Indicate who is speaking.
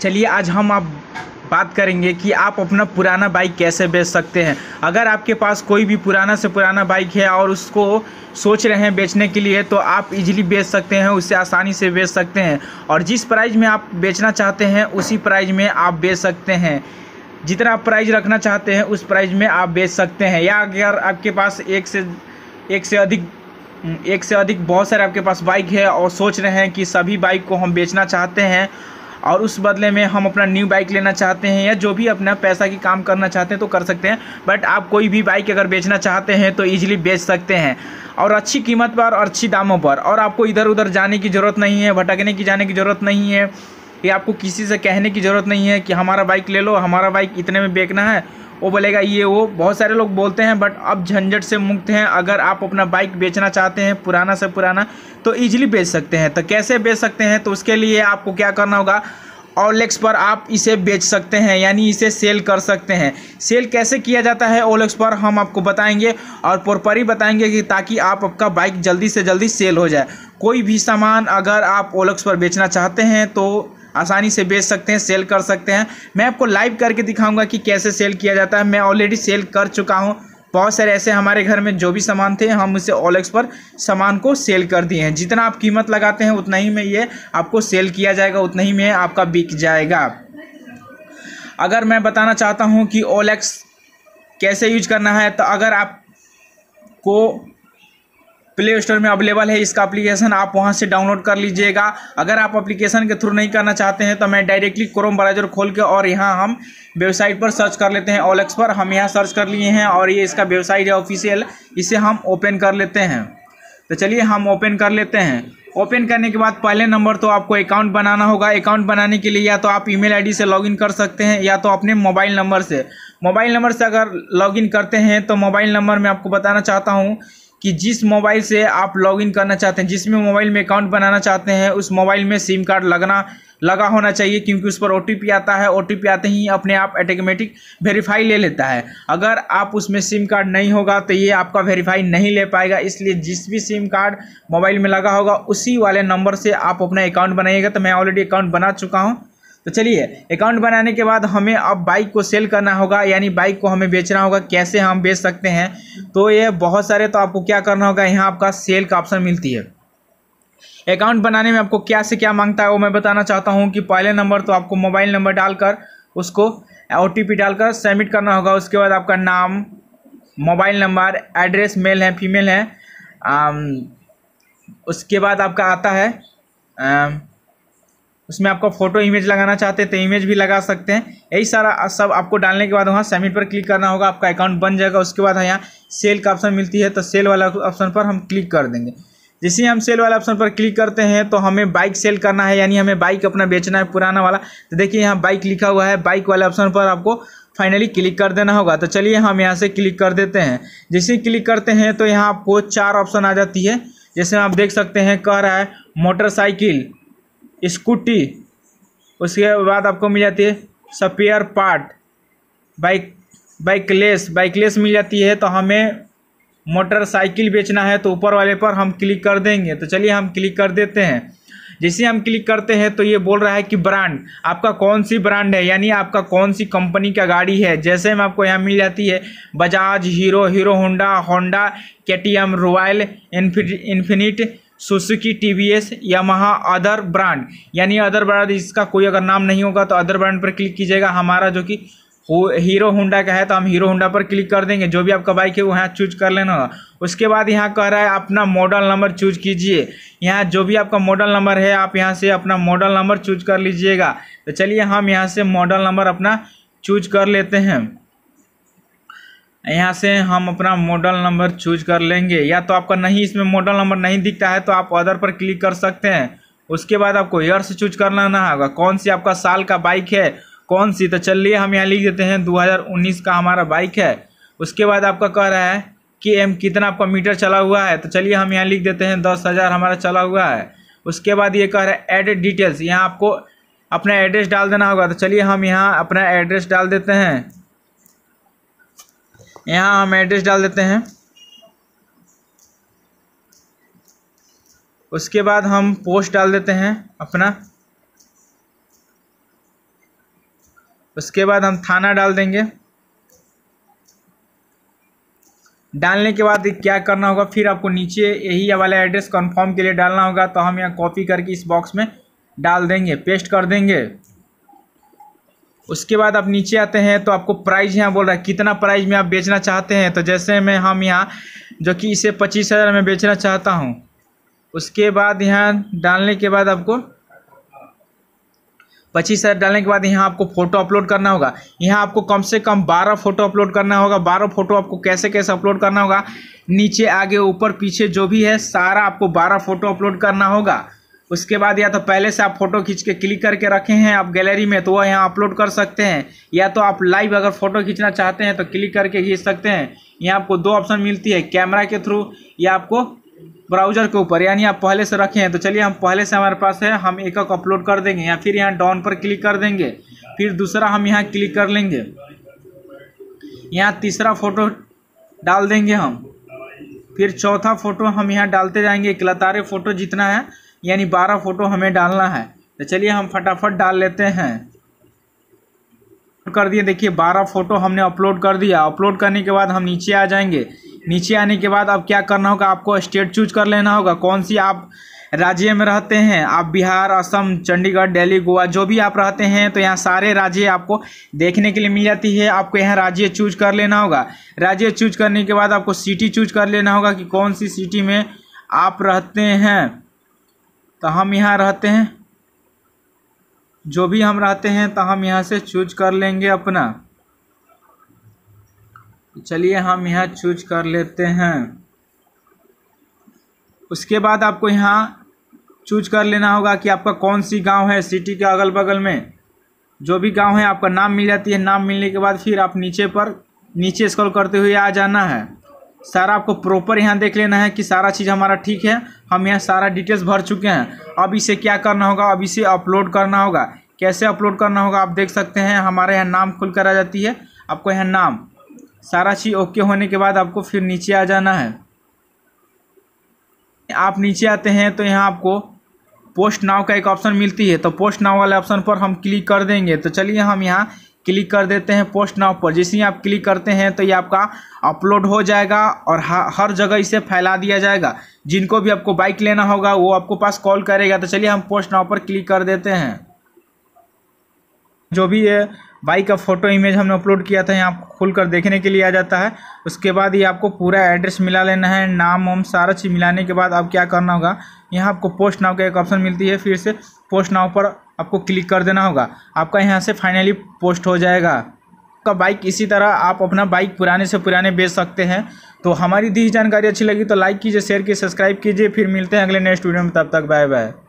Speaker 1: चलिए, आज हम आप बात करेंगे कि आप अपना पुराना बाइक कैसे बेच सकते हैं। अगर आपके पास कोई भी पुराना से पुराना बाइक है और उसको सोच रहे हैं बेचने के लिए तो आप इजीली बेच सकते हैं उससे आसानी से बेच सकते हैं। और जिस प्राइस में आप बेचना चाहते हैं, उसी प्राइस में आप बेच सकते हैं। जितना आप प्राइस रखना चाहते हैं, उस प्राइस में आप बेच सकते हैं। या अगर आपके पास एक से एक से अधिक, एक से अधिक बहुत सारे आपके पास बाइक है और सोच रहे हैं कि सभी बाइक को हम बेचना चाहते हैं और उस बदले में हम अपना न्यू बाइक लेना चाहते हैं या जो भी अपना पैसा की काम करना चाहते हैं तो कर सकते हैं। बट आप कोई भी बाइक अगर बेचना चाहते हैं तो ईजिली बेच सकते हैं। और अच्छी कीमत पर और अच्छी दामों पर। और आपको इधर उधर जाने की ज़रूरत नहीं है, भटकने की जाने की ज़रूरत नहीं है, या आपको किसी से कहने की ज़रूरत नहीं है कि हमारा बाइक ले लो, हमारा बाइक इतने में बेचना है वो बोलेगा, ये वो, बहुत सारे लोग बोलते हैं बट अब झंझट से मुक्त हैं। अगर आप अपना बाइक बेचना चाहते हैं, पुराना से पुराना तो ईजिली बेच सकते हैं। तो कैसे बेच सकते हैं? तो उसके लिए आपको क्या करना होगा? ओलेक्स पर आप इसे बेच सकते हैं, यानी इसे सेल कर सकते हैं। सेल कैसे किया जाता है? ओलेक्स पर हम आपको बताएँगे और प्रॉपरी बताएँगे कि ताकि आप आपका बाइक जल्दी से जल्दी सेल हो जाए। कोई भी सामान अगर आप ओलेक्स पर बेचना चाहते हैं तो आसानी से बेच सकते हैं सेल कर सकते हैं। मैं आपको लाइव करके दिखाऊँगा कि कैसे सेल किया जाता है। मैं ऑलरेडी सेल कर चुका हूँ। बहुत सारे ऐसे हमारे घर में जो भी सामान थे, हम उसे ओलेक्स पर सामान को सेल कर दिए हैं। जितना आप कीमत लगाते हैं, उतना ही में ये आपको सेल किया जाएगा, उतना ही में आपका बिक जाएगा। अगर मैं बताना चाहता हूँ कि ओलेक्स कैसे यूज़ करना है तो अगर आपको प्ले स्टोर में अवेलेबल है इसका एप्लीकेशन आप वहाँ से डाउनलोड कर लीजिएगा। अगर आप एप्लीकेशन के थ्रू नहीं करना चाहते हैं तो मैं डायरेक्टली क्रोम ब्राउज़र खोल के और यहाँ हम वेबसाइट पर सर्च कर लेते हैं। ओलेक्स पर हम यहाँ सर्च कर लिए हैं और ये इसका वेबसाइट है ऑफिशियल इसे हम ओपन कर लेते हैं। तो चलिए हम ओपन कर लेते हैं। ओपन करने के बाद पहले नंबर तो आपको अकाउंट बनाना होगा। अकाउंट बनाने के लिए या तो आप ईमेल आईडी से लॉगिन कर सकते हैं या तो अपने मोबाइल नंबर से। मोबाइल नंबर से अगर लॉगिन करते हैं तो मोबाइल नंबर मैं आपको बताना चाहता हूँ। कि जिस मोबाइल से आप लॉगिन करना चाहते हैं, जिसमें मोबाइल में अकाउंट बनाना चाहते हैं, उस मोबाइल में सिम कार्ड लगना, लगा होना चाहिए क्योंकि उस पर ओटीपी आता है। ओटीपी आते ही अपने आप ऑटोमेटिक वेरीफाई ले लेता है। अगर आप उसमें सिम कार्ड नहीं होगा तो ये आपका वेरीफाई नहीं ले पाएगा। इसलिए जिस भी सिम कार्ड मोबाइल में लगा होगा, उसी वाले नंबर से आप अपना अकाउंट बनाइएगा। तो मैं ऑलरेडी अकाउंट बना चुका हूँ। तो चलिए अकाउंट बनाने के बाद हमें अब बाइक को सेल करना होगा यानी बाइक को हमें बेचना होगा कैसे हम बेच सकते हैं? तो ये बहुत सारे तो आपको क्या करना होगा यहाँ आपका सेल का ऑप्शन मिलती है। अकाउंट बनाने में आपको क्या से क्या माँगता है वो मैं बताना चाहता हूँ कि पहले नंबर तो आपको मोबाइल नंबर डालकर उसको ओ डालकर सबमिट करना होगा। उसके बाद आपका नाम मोबाइल नंबर एड्रेस मेल है फीमेल है आम, उसके बाद आपका आता है आम, उसमें आपको फ़ोटो इमेज लगाना चाहते हैं तो इमेज भी लगा सकते हैं। यही सारा सब आपको डालने के बाद वहाँ सबमिट पर क्लिक करना होगा, आपका अकाउंट बन जाएगा। उसके बाद यहाँ सेल का ऑप्शन मिलती है तो सेल वाला ऑप्शन पर हम क्लिक कर देंगे। जैसे हम सेल वाले ऑप्शन पर क्लिक करते हैं तो हमें बाइक सेल करना है, यानी हमें बाइक अपना बेचना है, पुराना वाला। तो देखिए यहाँ बाइक लिखा हुआ है बाइक वाले ऑप्शन पर आपको फाइनली क्लिक कर देना होगा। तो चलिए हम यहाँ से क्लिक कर देते हैं। जैसे क्लिक करते हैं तो यहाँ आपको चार ऑप्शन आ जाती है। जैसे आप देख सकते हैं, कह रहा है मोटरसाइकिल स्कूटी, उसके बाद आपको मिल जाती है सपेयर पार्ट बाइक बाइकलेस बाइकलेस मिल जाती है तो हमें मोटरसाइकिल बेचना है तो ऊपर वाले पर हम क्लिक कर देंगे। तो चलिए हम क्लिक कर देते हैं। जैसे हम क्लिक करते हैं तो ये बोल रहा है कि ब्रांड आपका कौन सी ब्रांड है? यानी आपका कौन सी कंपनी का गाड़ी है? जैसे में आपको यहाँ मिल जाती है Bajaj Hero Hero Honda Honda K T M Royal Enfield Suzuki T V S Yamaha other brand यानी अदर ब्रांड इसका कोई अगर नाम नहीं होगा तो अदर ब्रांड पर क्लिक कीजिएगा। हमारा जो कि हीरो होंडा का है तो हम हीरो होंडा पर क्लिक कर देंगे। जो भी आपका बाइक है, वो यहाँ चूज़ कर लेना होगा। उसके बाद यहाँ कह रहा है, अपना मॉडल नंबर चूज़ कीजिए। यहाँ जो भी आपका मॉडल नंबर है, आप यहाँ से अपना मॉडल नंबर चूज़ कर लीजिएगा। तो चलिए, हम यहाँ से मॉडल नंबर अपना चूज़ कर लेते हैं। यहाँ से हम अपना मॉडल नंबर चूज़ कर लेंगे। या तो आपका नहीं, इसमें मॉडल नंबर नहीं दिखता है तो आप अदर पर क्लिक कर सकते हैं। उसके बाद आपको ईयर से चूज़ करना लेना होगा। कौन सी आपका साल का बाइक है? कौन सी? तो चलिए हम यहाँ लिख देते हैं 2019 का हमारा बाइक है। उसके बाद आपका कह रहा है कि एम कितना आपका मीटर चला हुआ है? तो चलिए हम यहाँ लिख देते हैं, दस हज़ार हमारा चला हुआ है। उसके बाद ये कह रहा है एड डिटेल्स यहाँ आपको अपना एड्रेस डाल देना होगा। तो चलिए हम यहाँ अपना एड्रेस डाल देते हैं। यहाँ हम एड्रेस डाल देते हैं। उसके बाद हम पोस्ट डाल देते हैं अपना। उसके बाद हम थाना डाल देंगे। डालने के बाद क्या करना होगा, फिर आपको नीचे यही वाला एड्रेस कंफर्म के लिए डालना होगा तो हम यहाँ कॉपी करके इस बॉक्स में डाल देंगे पेस्ट कर देंगे। उसके बाद आप नीचे आते हैं तो आपको प्राइस यहाँ बोल रहा है, कितना प्राइस में आप बेचना चाहते हैं? तो जैसे मैं हम यहाँ, जो कि इसे पच्चीस हज़ार में बेचना चाहता हूँ, उसके बाद यहाँ डालने के बाद आपको पच्चीस हज़ार डालने के बाद यहाँ आपको फ़ोटो अपलोड करना होगा। यहाँ आपको कम से कम बारह फ़ोटो अपलोड करना होगा। बारह फ़ोटो आपको कैसे कैसे अपलोड करना होगा? नीचे, आगे, ऊपर, पीछे, जो भी है, सारा आपको बारह फ़ोटो अपलोड करना होगा। उसके बाद या तो पहले से आप फ़ोटो खींच के क्लिक करके रखे हैं आप गैलरी में तो वह यहाँ अपलोड कर सकते हैं। या तो आप लाइव अगर फ़ोटो खींचना चाहते हैं तो क्लिक करके खींच सकते हैं। यहाँ आपको दो ऑप्शन मिलती है, कैमरा के थ्रू या आपको ब्राउज़र के ऊपर, यानी आप पहले से रखे हैं। तो चलिए, हम पहले से हमारे पास है, हम एक एक अपलोड कर देंगे, या फिर यहाँ डाउन पर क्लिक कर देंगे। फिर दूसरा हम यहाँ क्लिक कर लेंगे। यहाँ तीसरा फ़ोटो डाल देंगे हम। फिर चौथा फ़ोटो हम यहाँ डालते जाएँगे। एक लतारे फ़ोटो जितना है यानी बारह फ़ोटो हमें डालना है। तो चलिए हम फटाफट डाल लेते हैं। कर दिए, देखिए, बारह फ़ोटो हमने अपलोड कर दिया। अपलोड करने के बाद हम नीचे आ जाएँगे। नीचे आने के बाद अब क्या करना होगा? आपको स्टेट चूज़ कर लेना होगा। कौन सी आप राज्य में रहते हैं? आप बिहार, असम, चंडीगढ़, दिल्ली, गोवा, जो भी आप रहते हैं तो यहाँ सारे राज्य आपको देखने के लिए मिल जाती है। आपको यहाँ राज्य चूज़ कर लेना होगा। राज्य चूज़ करने के बाद आपको सिटी चूज़ कर लेना होगा कि कौन सी सिटी में आप रहते हैं। तो हम यहाँ रहते हैं। जो भी हम रहते हैं तो हम यहाँ से चूज़ कर लेंगे अपना। चलिए हम यहाँ चूज़ कर लेते हैं। उसके बाद आपको यहाँ चूज़ कर लेना होगा कि आपका कौन सी गाँव है सिटी के अगल बगल में। जो भी गाँव है, आपका नाम मिल जाती है। नाम मिलने के बाद फिर आप नीचे पर, नीचे स्क्रॉल करते हुए आ जाना है। सारा आपको प्रॉपर यहाँ देख लेना है कि सारा चीज़ हमारा ठीक है। हम यहाँ सारा डिटेल्स भर चुके हैं। अब इसे क्या करना होगा? अब इसे अपलोड करना होगा। कैसे अपलोड करना होगा? आप देख सकते हैं, हमारे यहाँ नाम खुल कर आ जाती है। आपको यहाँ नाम। सारा चीज़ ओके होने के बाद आपको फिर नीचे आ जाना है। आप नीचे आते हैं तो यहाँ आपको पोस्ट नाव का एक ऑप्शन मिलती है। तो पोस्ट नाव वाले ऑप्शन पर हम क्लिक कर देंगे। तो चलिए हम यहाँ क्लिक कर देते हैं पोस्ट नाव पर। जैसे ही आप क्लिक करते हैं तो ये आपका अपलोड हो जाएगा और हर जगह इसे फैला दिया जाएगा। जिनको भी आपको बाइक लेना होगा, वो आपको पास कॉल करेगा। तो चलिए हम पोस्ट नाव पर क्लिक कर देते हैं। जो भी है बाइक का फ़ोटो इमेज हमने अपलोड किया था, यहाँ खुल कर देखने के लिए आ जाता है। उसके बाद ये आपको पूरा एड्रेस मिला लेना है, नाम वाम सारा चीज़ मिलाने के बाद अब क्या करना होगा, यहाँ आपको पोस्ट नाव का एक ऑप्शन मिलती है, फिर से पोस्ट नाव पर आपको क्लिक कर देना होगा। आपका यहाँ से फाइनली पोस्ट हो जाएगा। आपका बाइक इसी तरह आप अपना बाइक पुराने से पुराने बेच सकते हैं। तो हमारी दी जानकारी अच्छी लगी तो लाइक कीजिए शेयर कीजिए सब्सक्राइब कीजिए, फिर मिलते हैं अगले नेक्स्ट वीडियो में, तब तक बाय बाय